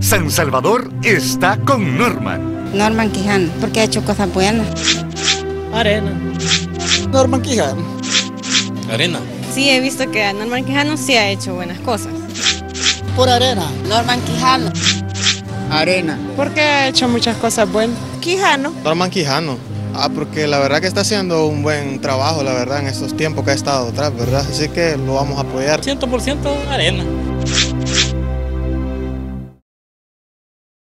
San Salvador está con Norman. Norman Quijano, porque ha hecho cosas buenas. Arena. Norman Quijano. Arena. Sí, he visto que Norman Quijano sí ha hecho buenas cosas. Por arena. Norman Quijano. Arena. Porque ha hecho muchas cosas buenas. Quijano. Norman Quijano. Ah, porque la verdad que está haciendo un buen trabajo, la verdad, en estos tiempos que ha estado atrás, ¿verdad? Así que lo vamos a apoyar. 100% arena.